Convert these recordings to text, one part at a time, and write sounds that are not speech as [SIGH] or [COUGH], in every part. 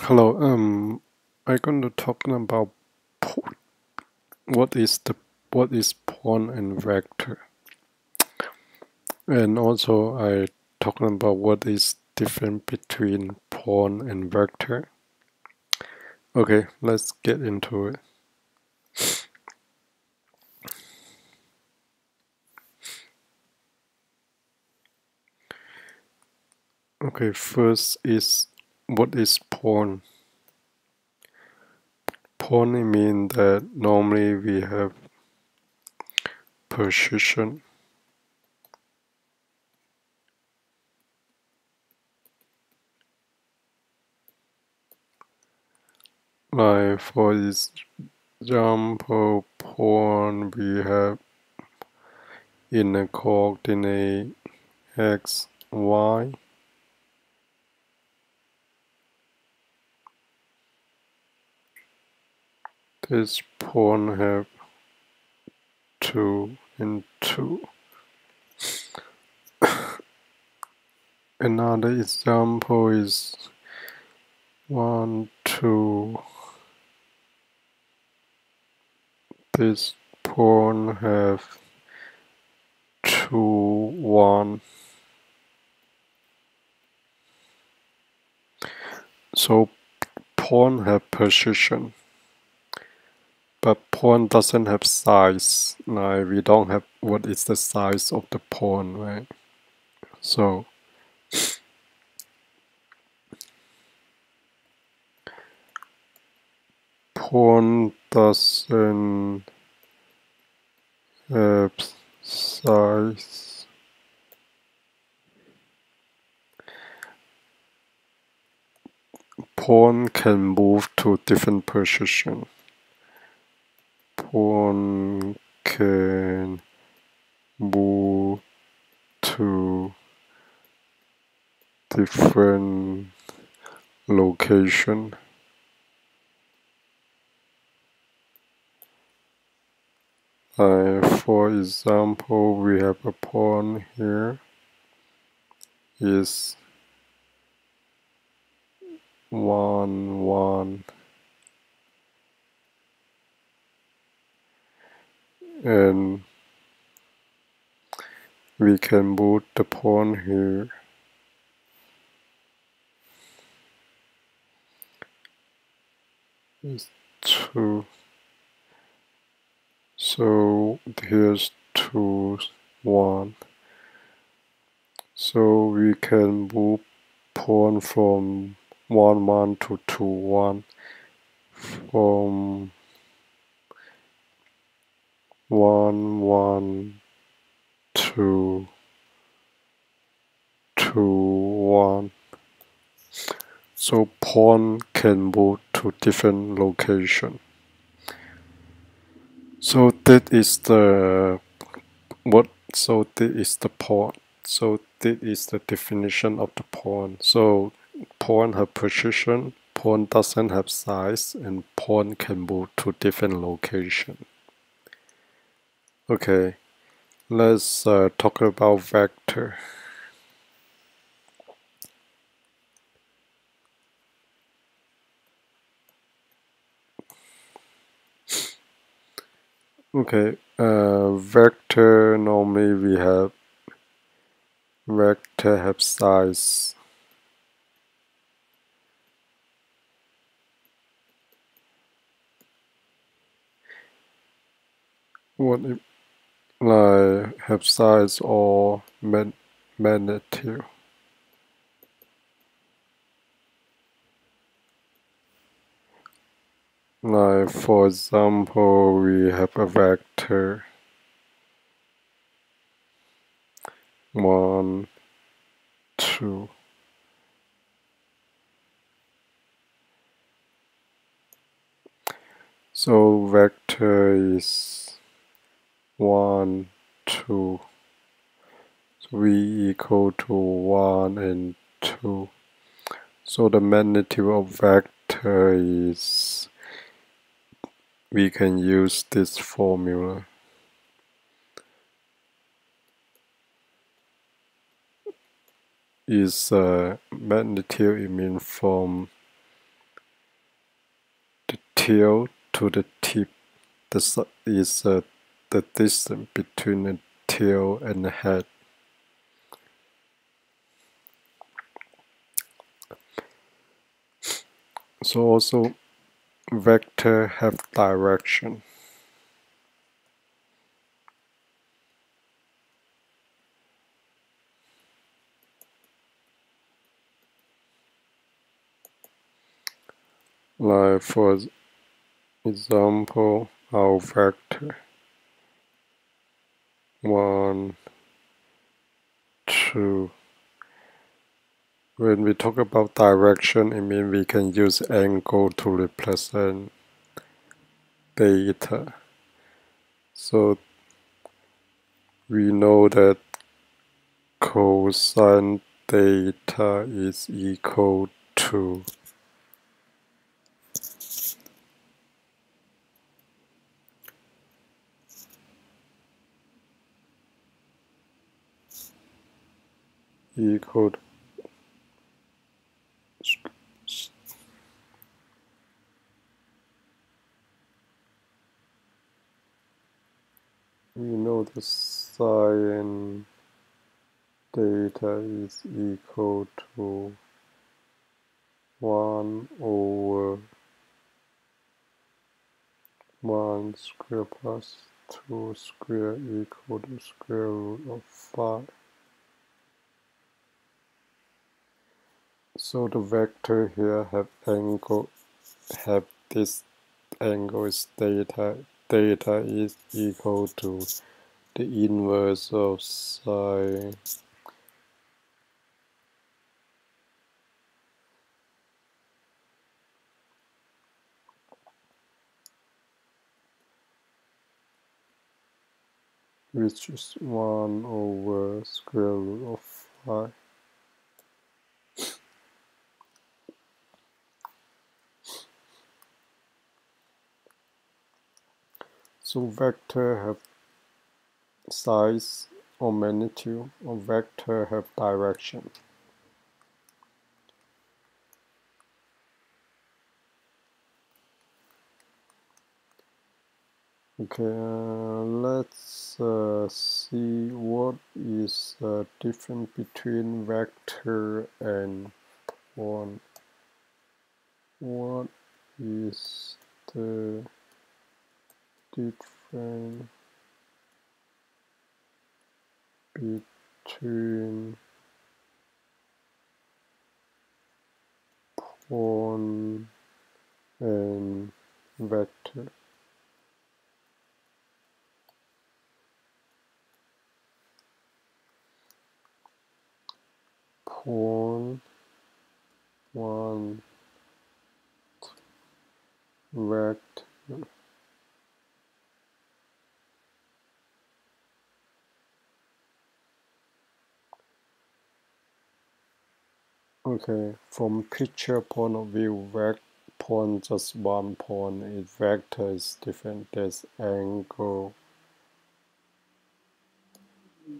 Hello, um, I'm going to talk about what is the what is pawn and vector, and also I talking about what is different between pawn and vector. Okay, let's get into it. Okay, first is what is point? Point means that normally we have position like for example point we have in a coordinate x y This pawn have two and two. [COUGHS] Another example is one, two. This pawn have two, one. So pawn have position but pawn doesn't have size. Like we don't have what is the size of the pawn, right? So pawn doesn't have size. Pawn can move to different position one can move to different location. Uh, for example we have a pawn here. Is one one and we can move the pawn here. Two. So here's two one. So we can move pawn from one one to two one. From one one two two one. So pawn can move to different location. So that is the what? So that is the pawn. So that is the definition of the pawn. So pawn have position pawn doesn't have size and pawn can move to different location Okay, let's uh, talk about vector. Okay, uh, vector normally we have vector have size what like have size or magnitude. Like for example, we have a vector one, two. So vector is 1, 2. So v equal to 1 and 2. So the magnitude of vector is, we can use this formula. Is uh, magnitude, it means from the tail to the tip. This is uh, the distance between the tail and the head. So also vector have direction. Like for example, our vector one, two. When we talk about direction, it means we can use angle to represent data. So we know that cosine theta is equal to equal we know the sine theta is equal to 1 over 1 square plus 2 square equal to square root of 5. So the vector here have angle have this angle is theta. Theta is equal to the inverse of sine which is 1 over square root of 5. So vector have size or magnitude or vector have direction. Okay, uh, let's uh, see what is the uh, difference between vector and one. What is the difference between point and vector? Point one vector Okay, from picture point of view, vector point just one point is vector is different. There's angle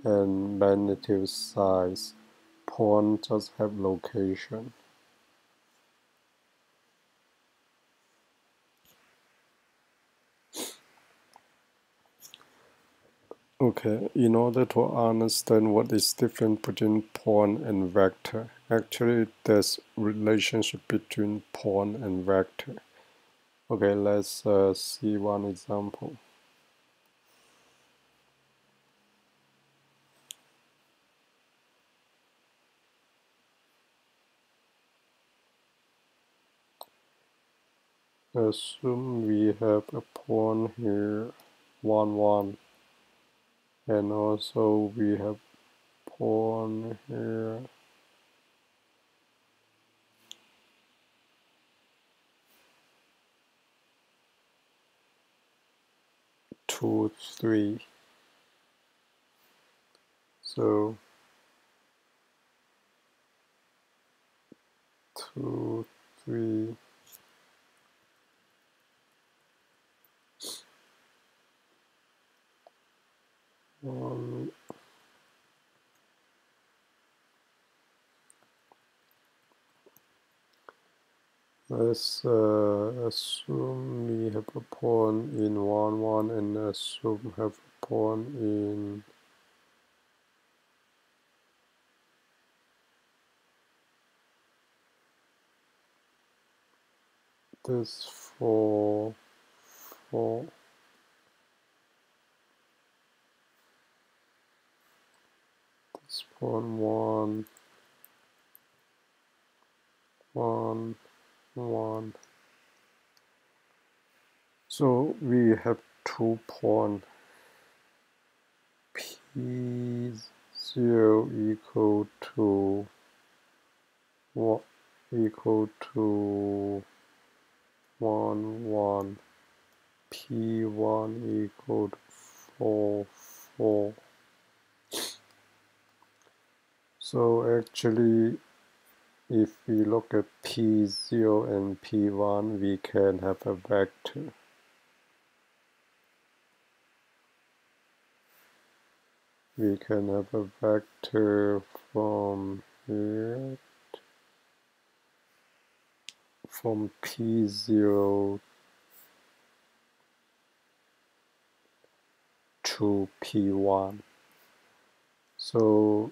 and magnitude size. Point just have location. Okay, in order to understand what is different between pawn point and vector, actually there's relationship between pawn point and vector. Okay, let's uh, see one example. Assume we have a point here, 1, 1 and also we have pawn here. Two three. So two three Um, let's uh, assume we have a pawn in 1 1 and assume have a pawn in this 4 4 pawn 1 1 1 so we have two pawn. P0 equal to what equal to 1 1 p1 equal to 4 4 so actually if we look at P0 and P1, we can have a vector. We can have a vector from here from P0 to P1. So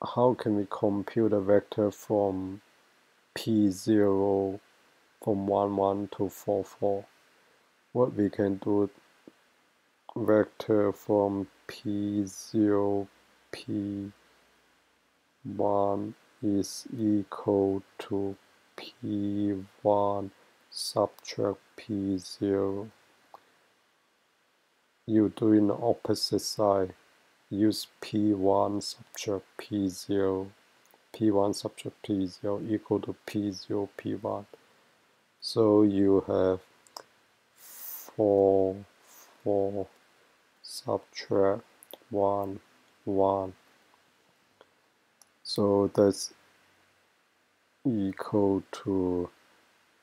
how can we compute a vector from p0 from 1 1 to 4 4 what we can do vector from p0 p1 is equal to p1 subtract p0 you do in the opposite side use P1 subtract P0, P1 subtract P0 equal to P0 P1. So you have 4, 4 subtract 1, 1. So that's equal to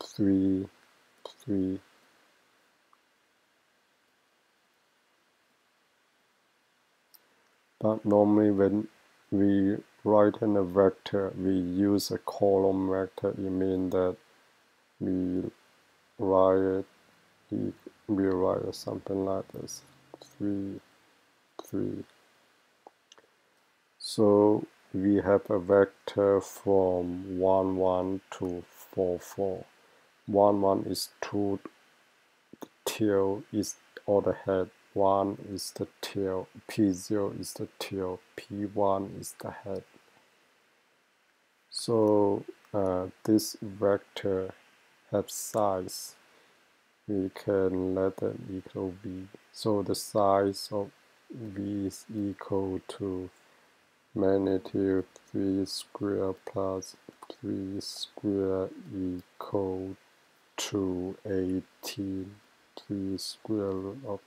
3, 3. But normally when we write in a vector, we use a column vector. It means that we write we, write something like this, 3, 3. So we have a vector from 1, 1 to 4, 4. 1, 1 is 2, the tail is or the head 1 is the tail, P0 is the tail, P1 is the head. So uh, this vector has size. We can let it equal V. So the size of V is equal to magnitude 3 square plus 3 square equal to 18. 3 square root of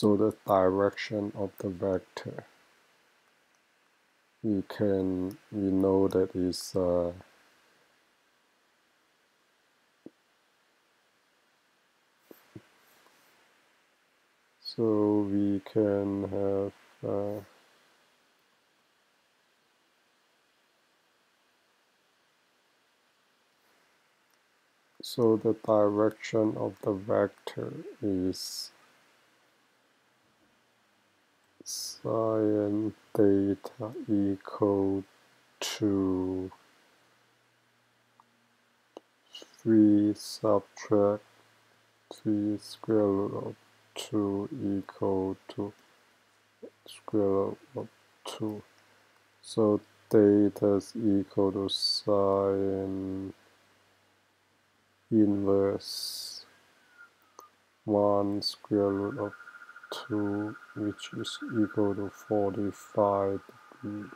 so the direction of the vector. We can we know that is uh, so we can have uh, so the direction of the vector is sine theta equal to 3 subtract 3 square root of 2 equal to square root of 2. So theta is equal to sine inverse 1 square root of 2 which is equal to 45 degrees.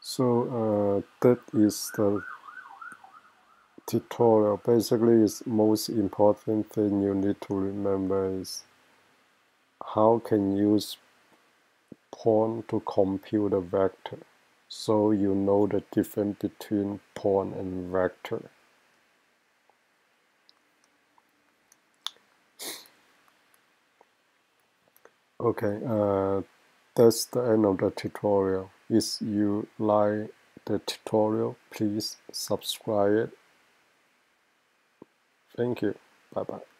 So uh, that is the tutorial. Basically, is most important thing you need to remember is how can use pawn to compute a vector. So you know the difference between pawn and vector. Okay uh, that's the end of the tutorial. If you like the tutorial please subscribe. Thank you. Bye bye